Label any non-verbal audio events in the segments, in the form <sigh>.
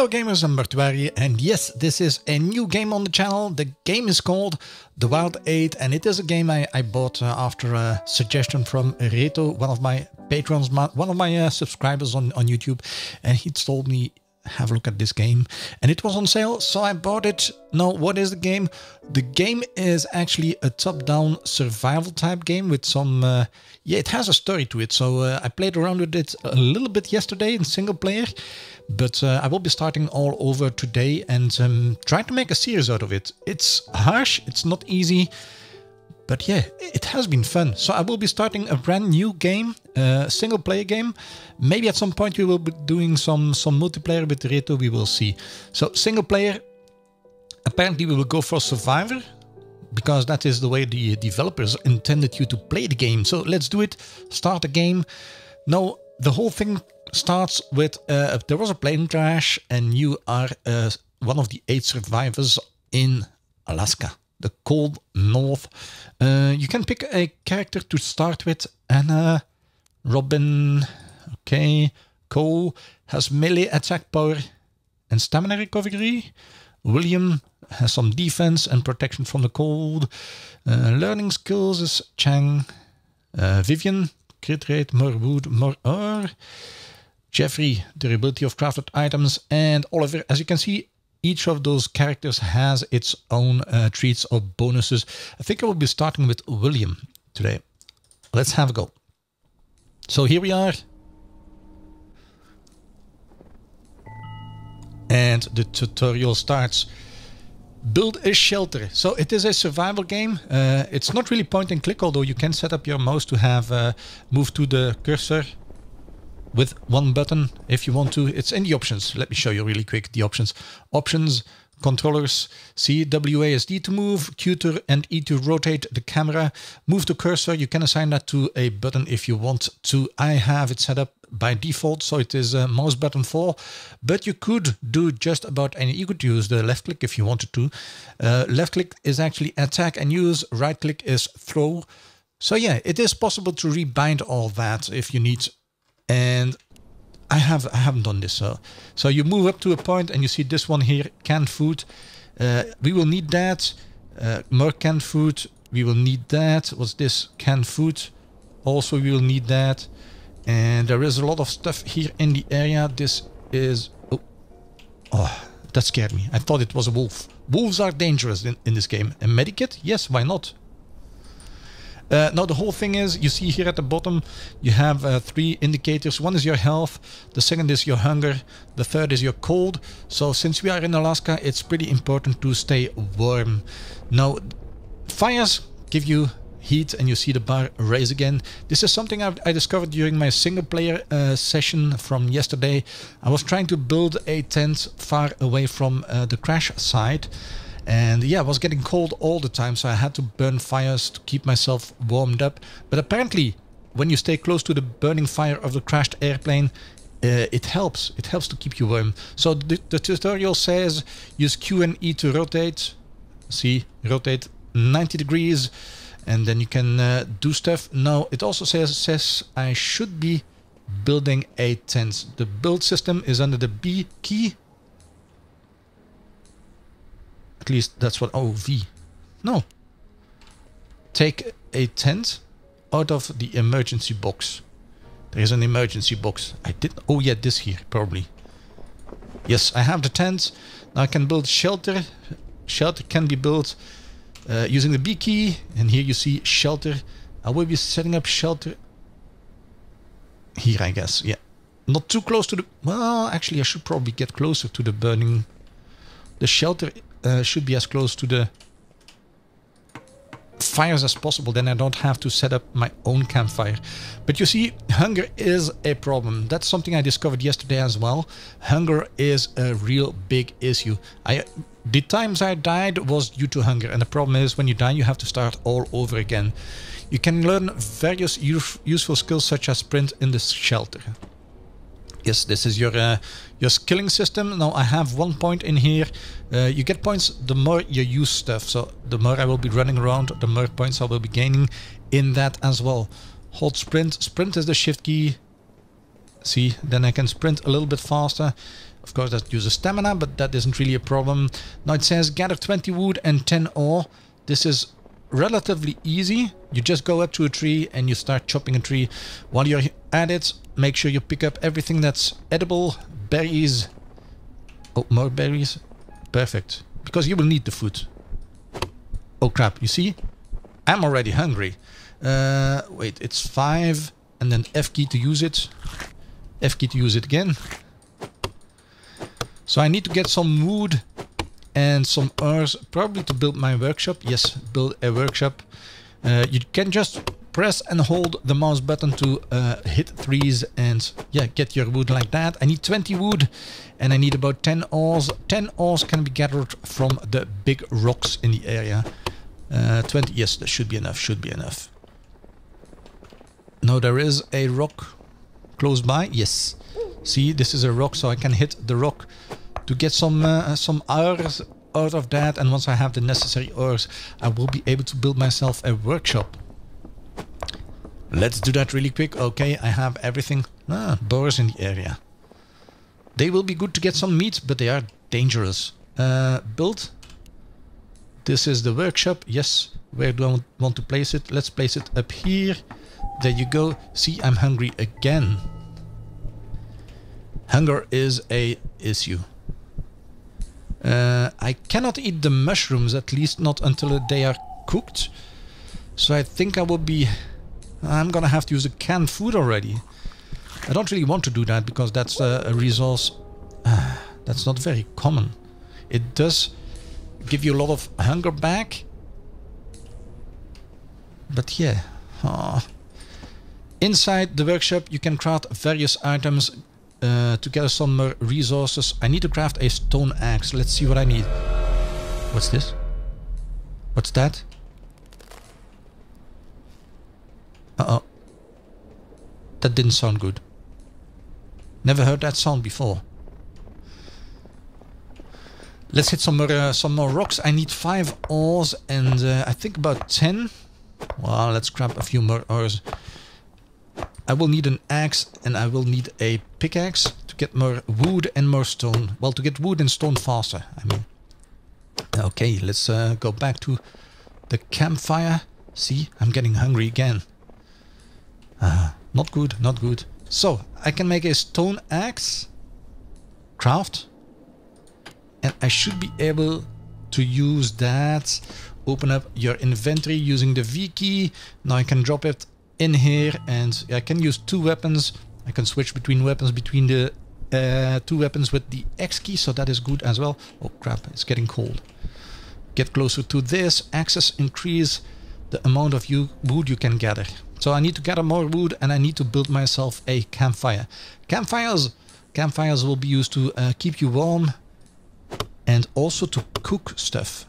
Hello gamers, I'm Mortuari and yes, this is a new game on the channel. The game is called The Wild 8 and it is a game I, I bought uh, after a suggestion from Reto, one of my patrons, one of my uh, subscribers on, on YouTube and he told me have a look at this game and it was on sale so I bought it. Now what is the game? The game is actually a top-down survival type game with some uh, yeah it has a story to it so uh, I played around with it a little bit yesterday in single player but uh, I will be starting all over today and um, trying to make a series out of it. It's harsh, it's not easy but yeah, it has been fun. So I will be starting a brand new game, a single player game. Maybe at some point we will be doing some, some multiplayer with Reto, we will see. So single player, apparently we will go for Survivor, because that is the way the developers intended you to play the game. So let's do it, start the game. Now, the whole thing starts with, uh, there was a plane crash and you are uh, one of the eight survivors in Alaska the cold north. Uh, you can pick a character to start with. Anna, Robin, okay. Cole has melee attack power and stamina recovery. William has some defense and protection from the cold. Uh, learning skills is Chang. Uh, Vivian, crit rate, more wood, more ore. Jeffrey, durability of crafted items. And Oliver, as you can see, each of those characters has its own uh, treats or bonuses. I think I will be starting with William today. Let's have a go. So here we are. And the tutorial starts. Build a shelter. So it is a survival game. Uh, it's not really point and click, although you can set up your mouse to have uh, move to the cursor with one button if you want to. It's in the options. Let me show you really quick the options. Options, controllers, C, WASD to move, Q to and E to rotate the camera. Move the cursor, you can assign that to a button if you want to. I have it set up by default, so it is a mouse button 4, but you could do just about any. You could use the left click if you wanted to. Uh, left click is actually attack and use, right click is throw. So yeah, it is possible to rebind all that if you need and I have I haven't done this so so you move up to a point and you see this one here canned food. Uh, we will need that. Uh, more canned food we will need that. What's this? Canned food also we will need that. And there is a lot of stuff here in the area. This is oh, oh that scared me. I thought it was a wolf. Wolves are dangerous in, in this game. A medikit? Yes why not uh, now the whole thing is, you see here at the bottom, you have uh, three indicators. One is your health, the second is your hunger, the third is your cold. So since we are in Alaska, it's pretty important to stay warm. Now, fires give you heat and you see the bar raise again. This is something I've, i discovered during my single player uh, session from yesterday. I was trying to build a tent far away from uh, the crash site and yeah, I was getting cold all the time, so I had to burn fires to keep myself warmed up. But apparently, when you stay close to the burning fire of the crashed airplane, uh, it helps. It helps to keep you warm. So the, the, tutorial says use Q and E to rotate. See, rotate 90 degrees, and then you can uh, do stuff. Now it also says says I should be building a tent. The build system is under the B key at least that's what... Oh, V. No. Take a tent out of the emergency box. There is an emergency box. I did... Oh, yeah, this here, probably. Yes, I have the tent. Now I can build shelter. Shelter can be built uh, using the B key. And here you see shelter. I will be setting up shelter here, I guess. Yeah. Not too close to the... Well, actually, I should probably get closer to the burning... The shelter uh, should be as close to the fires as possible then I don't have to set up my own campfire. But you see hunger is a problem. That's something I discovered yesterday as well. Hunger is a real big issue. I the times I died was due to hunger and the problem is when you die you have to start all over again. You can learn various useful skills such as sprint in the shelter Yes, this is your uh, your skilling system. Now I have one point in here. Uh, you get points the more you use stuff. So the more I will be running around, the more points I will be gaining in that as well. Hold sprint. Sprint is the shift key. See, then I can sprint a little bit faster. Of course, that uses stamina, but that isn't really a problem. Now it says gather 20 wood and 10 ore. This is relatively easy. You just go up to a tree and you start chopping a tree. While you're at it, make sure you pick up everything that's edible. Berries. Oh, more berries. Perfect. Because you will need the food. Oh crap, you see? I'm already hungry. Uh, wait, it's 5 and then F key to use it. F key to use it again. So I need to get some wood and some ores, probably to build my workshop. Yes, build a workshop. Uh, you can just press and hold the mouse button to uh, hit threes and yeah, get your wood like that. I need 20 wood and I need about 10 ores. 10 ores can be gathered from the big rocks in the area. Uh, 20, yes, that should be enough, should be enough. No, there is a rock close by. Yes. See, this is a rock, so I can hit the rock to get some uh, some ores out of that. And once I have the necessary ores, I will be able to build myself a workshop. Let's do that really quick. Okay, I have everything. Ah, boars in the area. They will be good to get some meat, but they are dangerous. Uh, build. This is the workshop. Yes. Where do I want to place it? Let's place it up here. There you go. See, I'm hungry again. Hunger is a issue. Uh, I cannot eat the mushrooms, at least not until they are cooked. So I think I will be... I'm gonna have to use a canned food already. I don't really want to do that because that's a, a resource uh, <sighs> that's not very common. It does give you a lot of hunger back. But yeah. Oh. Inside the workshop you can craft various items uh, to gather some more resources. I need to craft a stone axe. Let's see what I need. What's this? What's that? Uh-oh. That didn't sound good. Never heard that sound before. Let's hit some more, uh, some more rocks. I need five ores and uh, I think about ten. Well, let's grab a few more ores. I will need an axe and I will need a pickaxe to get more wood and more stone. Well, to get wood and stone faster, I mean. Okay, let's uh, go back to the campfire. See, I'm getting hungry again. Uh, not good, not good. So, I can make a stone axe. Craft. And I should be able to use that. Open up your inventory using the V key. Now I can drop it in here and I can use two weapons. I can switch between weapons between the uh, two weapons with the X key, so that is good as well. Oh crap, it's getting cold. Get closer to this. Access increase the amount of you, wood you can gather. So I need to gather more wood and I need to build myself a campfire. Campfires, campfires will be used to uh, keep you warm and also to cook stuff.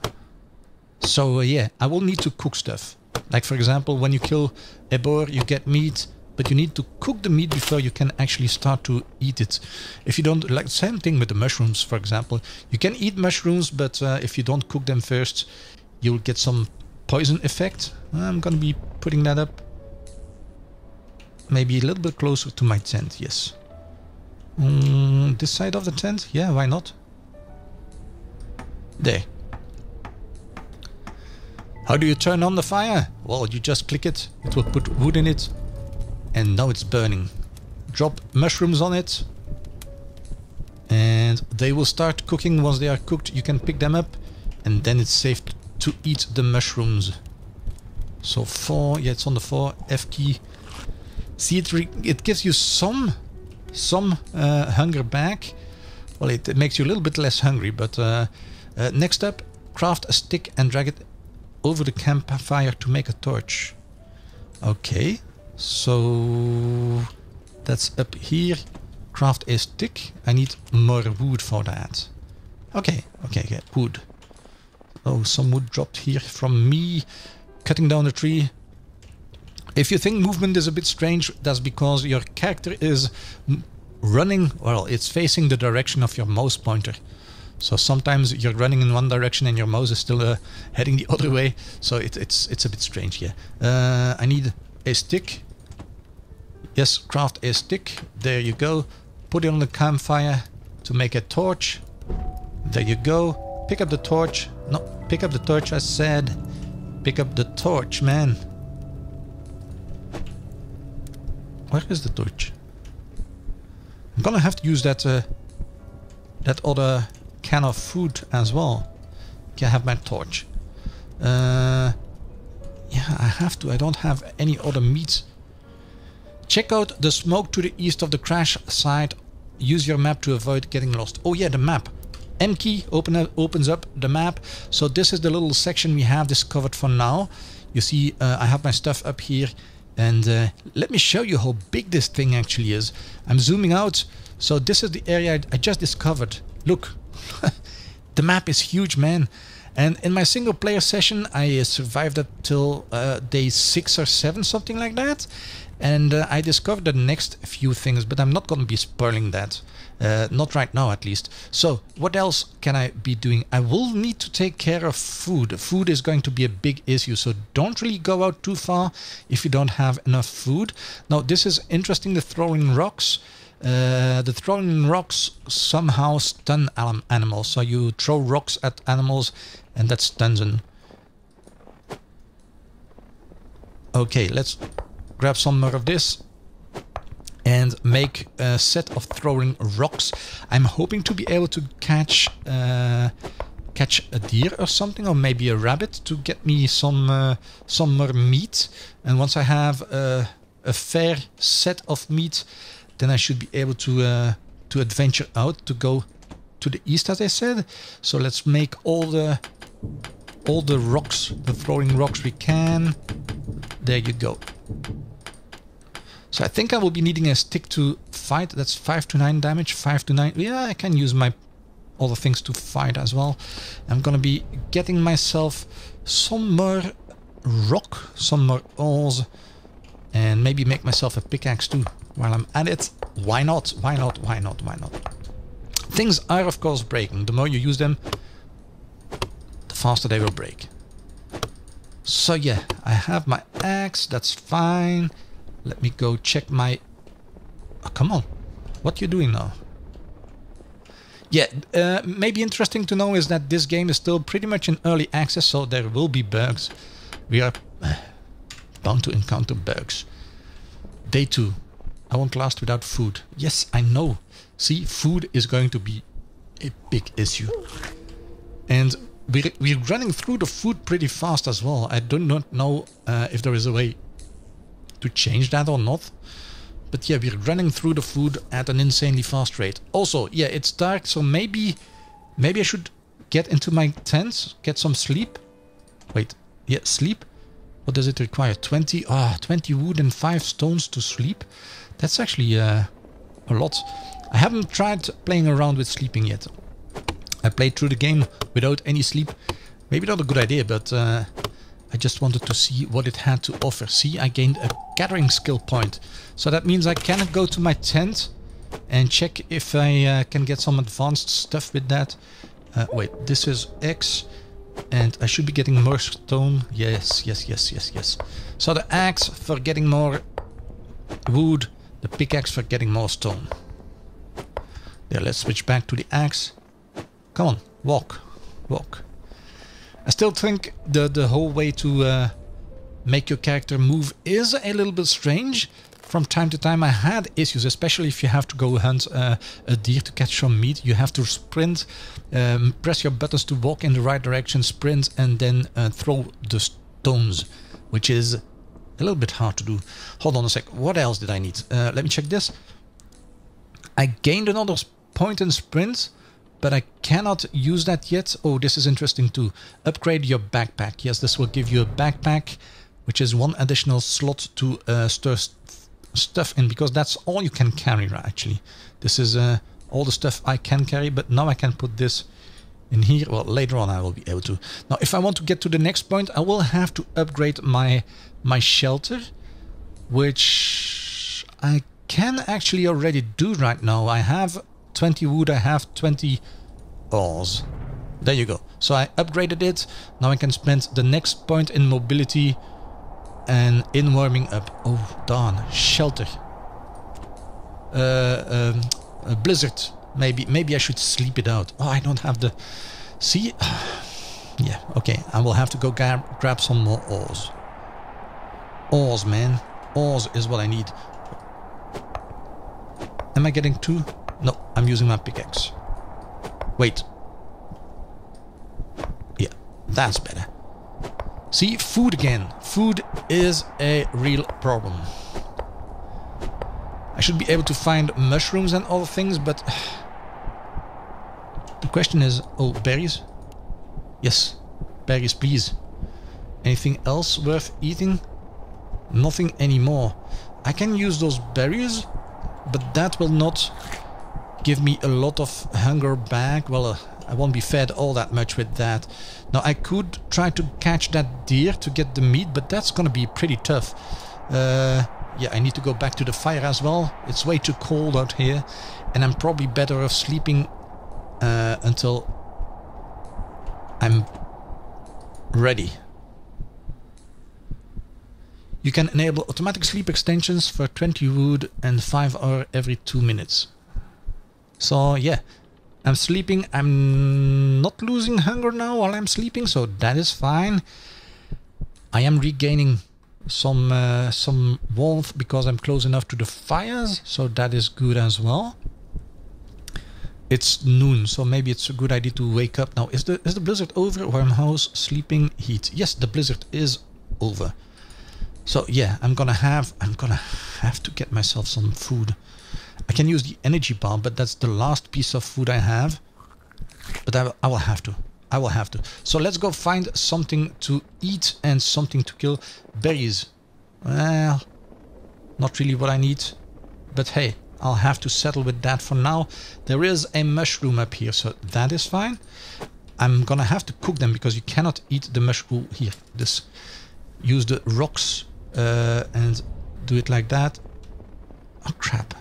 So uh, yeah, I will need to cook stuff. Like for example, when you kill a boar, you get meat, but you need to cook the meat before you can actually start to eat it. If you don't, like same thing with the mushrooms, for example. You can eat mushrooms, but uh, if you don't cook them first, you'll get some poison effect. I'm gonna be putting that up maybe a little bit closer to my tent, yes. Mm, this side of the tent? Yeah, why not? There. How do you turn on the fire? Well, you just click it, it will put wood in it, and now it's burning. Drop mushrooms on it, and they will start cooking. Once they are cooked, you can pick them up, and then it's safe to eat the mushrooms. So 4, yeah, it's on the 4, F key. See, it, it gives you some, some uh, hunger back. Well, it, it, makes you a little bit less hungry, but uh, uh, next up, craft a stick and drag it over the campfire to make a torch. Okay, so that's up here. Craft a stick. I need more wood for that. Okay, okay, okay, wood. Oh, some wood dropped here from me cutting down a tree. If you think movement is a bit strange, that's because your character is running, well, it's facing the direction of your mouse pointer. So sometimes you're running in one direction and your mouse is still uh, <laughs> heading the other way. So it, it's it's a bit strange, yeah. Uh, I need a stick. Yes, craft a stick. There you go. Put it on the campfire to to make a torch. There you go. Pick up the torch. No, pick up the torch, I said. Pick up the torch, man. Where is the torch? I'm gonna have to use that uh, that other can of food as well. Can I have my torch? Uh, yeah, I have to. I don't have any other meat. Check out the smoke to the east of the crash site. Use your map to avoid getting lost. Oh yeah, the map. M key open up, opens up the map. So this is the little section we have discovered for now. You see, uh, I have my stuff up here. And uh, let me show you how big this thing actually is. I'm zooming out. So this is the area I just discovered. Look, <laughs> the map is huge, man. And in my single player session, I survived up till uh, day six or seven, something like that. And uh, I discovered the next few things, but I'm not going to be spoiling that. Uh, not right now, at least. So, what else can I be doing? I will need to take care of food. Food is going to be a big issue, so don't really go out too far if you don't have enough food. Now, this is interesting, the throwing rocks. Uh, the throwing rocks somehow stun animals. So you throw rocks at animals and that stuns them. Okay, let's grab some more of this and make a set of throwing rocks. I'm hoping to be able to catch uh, catch a deer or something, or maybe a rabbit to get me some uh, some more meat. And once I have uh, a fair set of meat, then I should be able to uh, to adventure out to go to the east, as I said. So let's make all the all the rocks, the throwing rocks we can. There you go. So I think I will be needing a stick to fight. That's 5 to 9 damage, 5 to 9. Yeah, I can use my other things to fight as well. I'm gonna be getting myself some more rock, some more ores, and maybe make myself a pickaxe too while I'm at it. Why not? Why not? Why not? Why not? Things are of course breaking. The more you use them, the faster they will break. So yeah, I have my axe, that's fine. Let me go check my... Oh, come on. What are you doing now? Yeah, uh, maybe interesting to know is that this game is still pretty much in early access, so there will be bugs. We are uh, bound to encounter bugs. Day 2. I won't last without food. Yes, I know. See, food is going to be a big issue. And we're, we're running through the food pretty fast as well. I do not know uh, if there is a way to change that or not. But yeah, we're running through the food at an insanely fast rate. Also, yeah, it's dark, so maybe maybe I should get into my tent, get some sleep. Wait, yeah, sleep? What does it require? 20, ah, 20 wood and 5 stones to sleep? That's actually uh, a lot. I haven't tried playing around with sleeping yet. I played through the game without any sleep. Maybe not a good idea, but uh, I just wanted to see what it had to offer. See, I gained a gathering skill point. So that means I can go to my tent and check if I uh, can get some advanced stuff with that. Uh, wait, this is X. And I should be getting more stone. Yes, yes, yes, yes, yes. So the axe for getting more wood. The pickaxe for getting more stone. There, let's switch back to the axe. Come on, walk, walk. I still think the, the whole way to uh, make your character move is a little bit strange. From time to time I had issues, especially if you have to go hunt uh, a deer to catch some meat. You have to sprint, um, press your buttons to walk in the right direction, sprint and then uh, throw the stones, which is a little bit hard to do. Hold on a sec, what else did I need? Uh, let me check this. I gained another point in sprint but I cannot use that yet. Oh, this is interesting too. Upgrade your backpack. Yes, this will give you a backpack, which is one additional slot to uh, store st stuff in, because that's all you can carry, right, actually. This is uh, all the stuff I can carry, but now I can put this in here. Well, later on I will be able to. Now, if I want to get to the next point, I will have to upgrade my my shelter, which I can actually already do right now. I have 20 wood, I have 20 ores. There you go. So I upgraded it. Now I can spend the next point in mobility and in warming up. Oh, darn. Shelter. Uh, um, blizzard. Maybe maybe I should sleep it out. Oh, I don't have the... See? <sighs> yeah, okay. I will have to go grab, grab some more ores. Ores, man. Ores is what I need. Am I getting two? No, I'm using my pickaxe. Wait. Yeah, that's better. See, food again. Food is a real problem. I should be able to find mushrooms and other things, but... <sighs> Question is... Oh, berries? Yes, berries, please. Anything else worth eating? Nothing anymore. I can use those berries, but that will not give me a lot of hunger back. Well, uh, I won't be fed all that much with that. Now, I could try to catch that deer to get the meat, but that's gonna be pretty tough. Uh, yeah, I need to go back to the fire as well. It's way too cold out here, and I'm probably better off sleeping uh, until I'm ready. You can enable automatic sleep extensions for 20 wood and 5 hour every 2 minutes. So yeah, I'm sleeping. I'm not losing hunger now while I'm sleeping, so that is fine. I am regaining some uh, some warmth because I'm close enough to the fires, so that is good as well. It's noon, so maybe it's a good idea to wake up now. Is the is the blizzard over? Warm house, sleeping, heat. Yes, the blizzard is over. So yeah, I'm gonna have I'm gonna have to get myself some food. I can use the energy bar, but that's the last piece of food I have. But I will, I will have to. I will have to. So let's go find something to eat and something to kill. Berries. Well, not really what I need. But hey, I'll have to settle with that for now. There is a mushroom up here, so that is fine. I'm gonna have to cook them because you cannot eat the mushroom here. This use the rocks uh, and do it like that. Oh crap.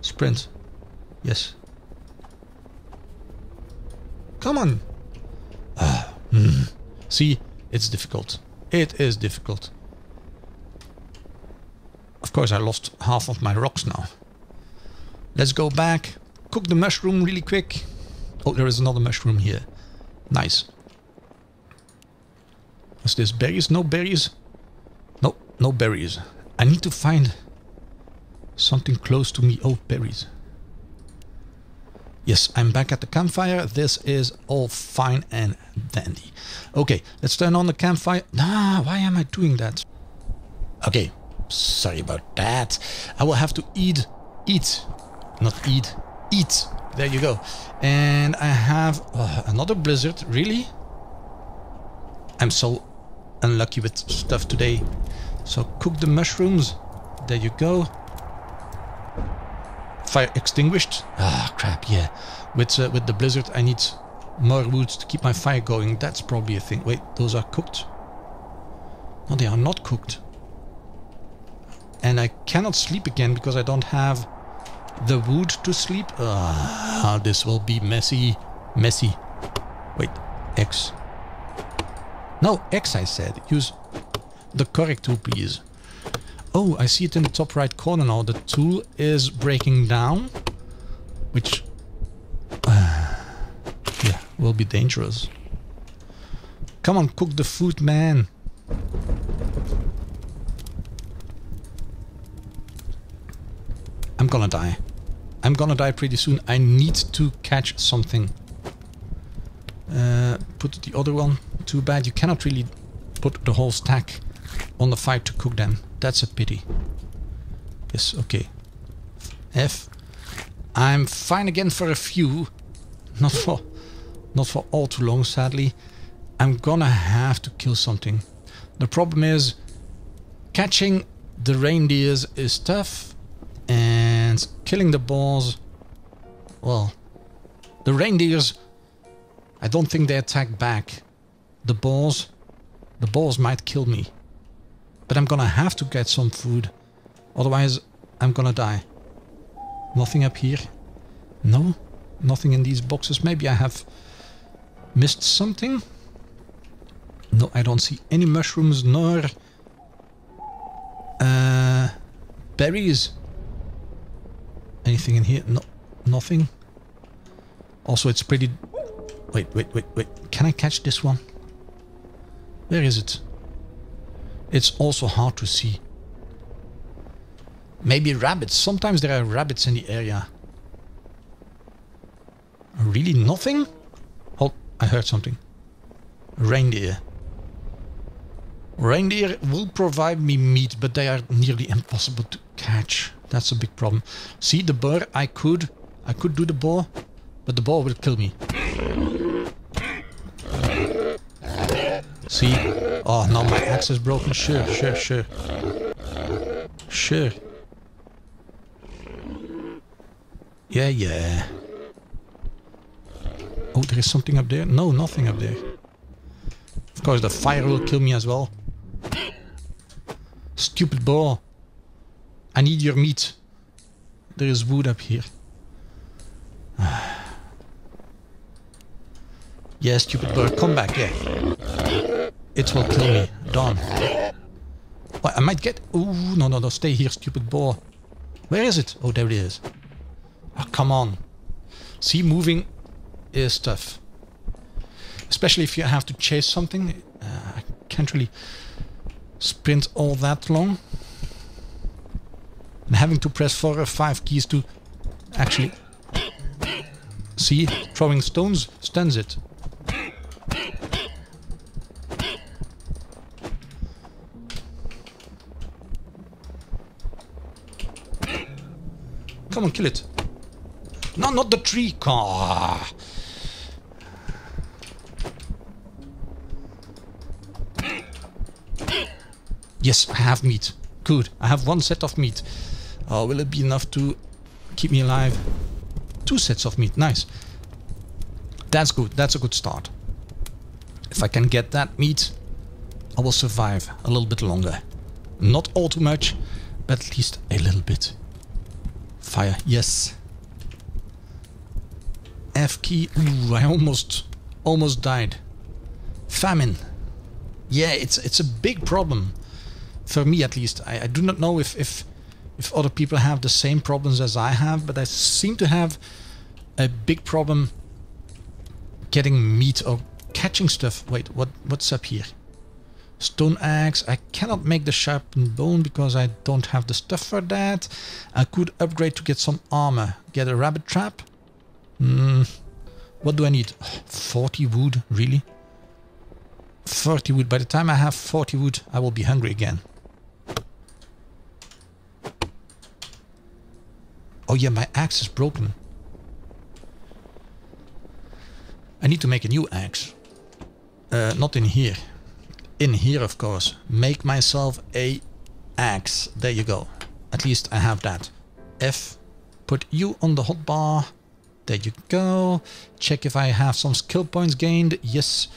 Sprint. Yes. Come on. Ah, mm. See, it's difficult. It is difficult. Course, I lost half of my rocks now. Let's go back. Cook the mushroom really quick. Oh, there is another mushroom here. Nice. What's this? Berries? No berries? No, no berries. I need to find something close to me. Oh, berries. Yes, I'm back at the campfire. This is all fine and dandy. Okay, let's turn on the campfire. Nah, why am I doing that? Okay, sorry about that. I will have to eat, eat, not eat, eat. There you go. And I have uh, another blizzard. Really? I'm so unlucky with stuff today. So cook the mushrooms. There you go. Fire extinguished. Ah, crap, yeah. With, uh, with the blizzard, I need more wood to keep my fire going. That's probably a thing. Wait, those are cooked? No, they are not cooked. And I cannot sleep again because I don't have the wood to sleep. Ah, this will be messy. Messy. Wait, X. No, X I said. Use the correct tool, please. Oh, I see it in the top right corner now. The tool is breaking down, which uh, yeah, will be dangerous. Come on, cook the food, man. Gonna die. I'm gonna die pretty soon. I need to catch something. Uh, put the other one. Too bad you cannot really put the whole stack on the fire to cook them. That's a pity. Yes, okay. F. I'm fine again for a few. Not for not for all too long, sadly. I'm gonna have to kill something. The problem is catching the reindeers is tough and killing the boars well the reindeers I don't think they attack back. The boars, the boars might kill me. But I'm gonna have to get some food. Otherwise, I'm gonna die. Nothing up here? No? Nothing in these boxes? Maybe I have missed something? No, I don't see any mushrooms nor uh, berries. Anything in here? No, nothing. Also, it's pretty... Wait, wait, wait, wait. Can I catch this one? Where is it? It's also hard to see. Maybe rabbits. Sometimes there are rabbits in the area. Really nothing? Oh, I heard something. Reindeer. Reindeer will provide me meat, but they are nearly impossible to catch. That's a big problem. See the boar, I could, I could do the boar, but the boar will kill me. See? Oh, now my axe is broken. Sure, sure, sure. Sure. Yeah, yeah. Oh, there is something up there? No, nothing up there. Of course, the fire will kill me as well. Stupid boar. I need your meat. There is wood up here. <sighs> yeah, stupid bird, come back, yeah. It will kill me. Done. Oh, I might get... Ooh, no, no, no, stay here, stupid boar. Where is it? Oh, there it is. Oh, come on. See, moving is tough. Especially if you have to chase something. Uh, I can't really sprint all that long. And having to press 4 or 5 keys to actually see throwing stones stuns it. Come on, kill it. No, not the tree. Ah. Yes, I have meat. Good. I have one set of meat. Uh, will it be enough to keep me alive? Two sets of meat. Nice. That's good. That's a good start. If I can get that meat, I will survive a little bit longer. Not all too much, but at least a little bit. Fire. Yes. F key. Ooh, I almost, almost died. Famine. Yeah, it's it's a big problem for me at least. I, I do not know if, if if other people have the same problems as I have, but I seem to have a big problem getting meat or catching stuff. Wait, what what's up here? Stone axe. I cannot make the sharpened bone because I don't have the stuff for that. I could upgrade to get some armor. Get a rabbit trap. Hmm. What do I need? 40 wood, really? 40 wood. By the time I have 40 wood, I will be hungry again. Oh yeah, my axe is broken. I need to make a new axe. Uh, not in here. In here, of course. Make myself a axe. There you go. At least I have that. F. Put you on the hotbar. There you go. Check if I have some skill points gained. Yes.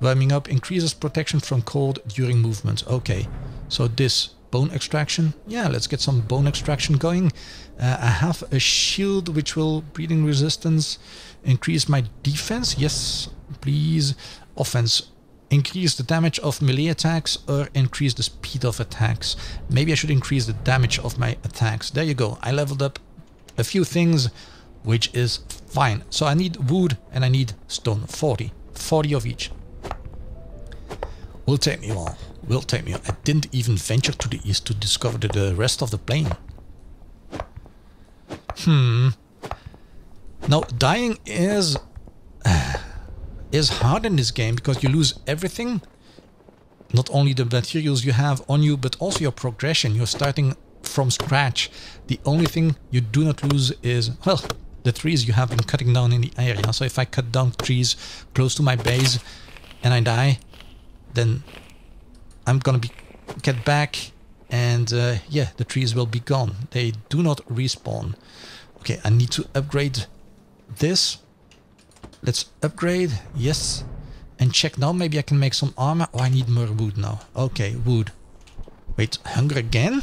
Warming up increases protection from cold during movement. Okay. So this bone extraction. Yeah, let's get some bone extraction going. Uh, I have a shield which will breathing resistance increase my defense. Yes, please. Offense. Increase the damage of melee attacks or increase the speed of attacks. Maybe I should increase the damage of my attacks. There you go. I leveled up a few things, which is fine. So I need wood and I need stone. 40. 40 of each. Will take me while. Will take me. I didn't even venture to the east to discover the rest of the plane. Hmm. Now, dying is <sighs> is hard in this game because you lose everything. Not only the materials you have on you, but also your progression. You're starting from scratch. The only thing you do not lose is, well, the trees you have been cutting down in the area. So if I cut down trees close to my base and I die, then I'm gonna be get back and uh, yeah, the trees will be gone. They do not respawn. Okay, I need to upgrade this. Let's upgrade, yes. And check now, maybe I can make some armor. Oh, I need more wood now. Okay, wood. Wait, hunger again?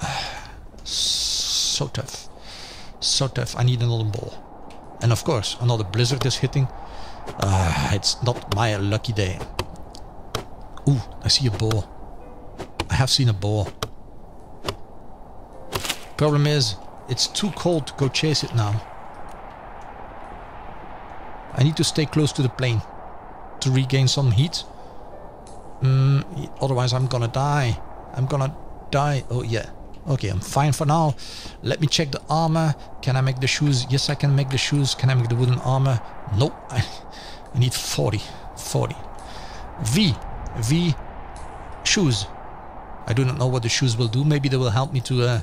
<sighs> so tough. So tough. I need another ball. And of course, another blizzard is hitting. Uh, it's not my lucky day. Ooh, I see a boar. I have seen a boar. Problem is, it's too cold to go chase it now. I need to stay close to the plane to regain some heat. Mm, otherwise I'm gonna die. I'm gonna die. Oh yeah. Okay, I'm fine for now. Let me check the armor. Can I make the shoes? Yes, I can make the shoes. Can I make the wooden armor? Nope. I, <laughs> I need 40. 40. V. V. Shoes. I do not know what the shoes will do. Maybe they will help me to uh,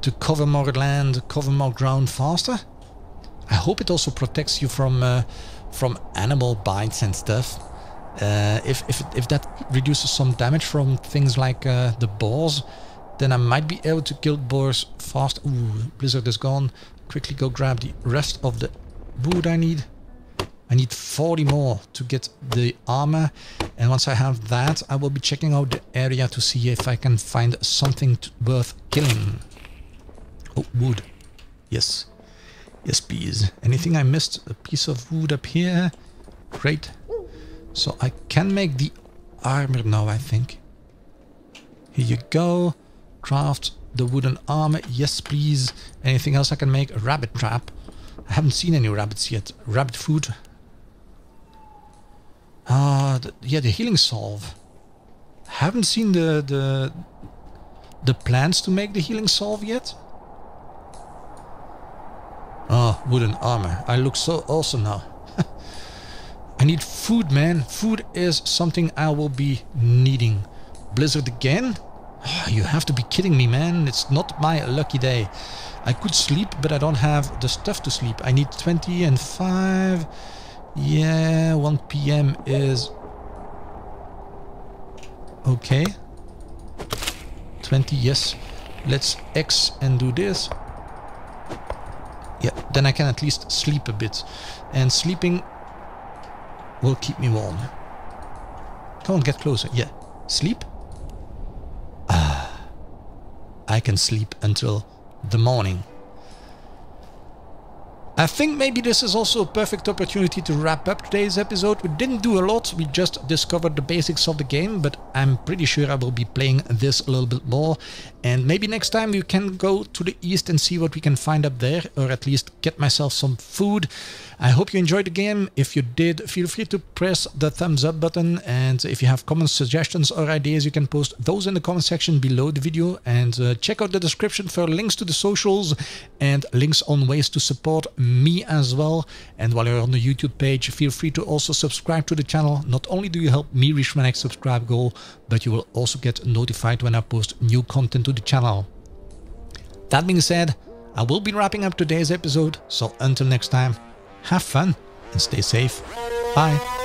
to cover more land, cover more ground faster. I hope it also protects you from uh, from animal bites and stuff. Uh, if, if, if that reduces some damage from things like uh, the boars, then I might be able to kill boars fast. Ooh, blizzard is gone. Quickly go grab the rest of the wood I need. I need 40 more to get the armor. And once I have that, I will be checking out the area to see if I can find something worth killing. Oh, wood. Yes. Yes, please. Anything I missed? A piece of wood up here. Great. So I can make the armor now, I think. Here you go. Craft the wooden armor. Yes, please. Anything else I can make? A rabbit trap. I haven't seen any rabbits yet. Rabbit food. Ah, uh, yeah, the healing salve. Haven't seen the the the plans to make the healing salve yet. Oh, wooden armor. I look so awesome now. <laughs> I need food, man. Food is something I will be needing. Blizzard again? Oh, you have to be kidding me, man. It's not my lucky day. I could sleep, but I don't have the stuff to sleep. I need 20 and 5. Yeah, 1 p.m. is... Okay. 20, yes. Let's X and do this. Yeah, then I can at least sleep a bit. And sleeping will keep me warm. Come on, get closer. Yeah. Sleep? Ah. I can sleep until the morning. I think maybe this is also a perfect opportunity to wrap up today's episode. We didn't do a lot, we just discovered the basics of the game, but I'm pretty sure I will be playing this a little bit more. And maybe next time we can go to the east and see what we can find up there, or at least get myself some food. I hope you enjoyed the game. If you did, feel free to press the thumbs up button. And if you have comments, suggestions or ideas, you can post those in the comment section below the video. And uh, check out the description for links to the socials and links on ways to support me as well. And while you're on the YouTube page, feel free to also subscribe to the channel. Not only do you help me reach my next subscribe goal, but you will also get notified when I post new content the channel. That being said, I will be wrapping up today's episode, so until next time, have fun and stay safe. Bye.